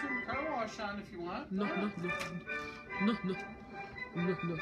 some car wash on if you want. No, no, no, no, no, no, no.